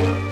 you.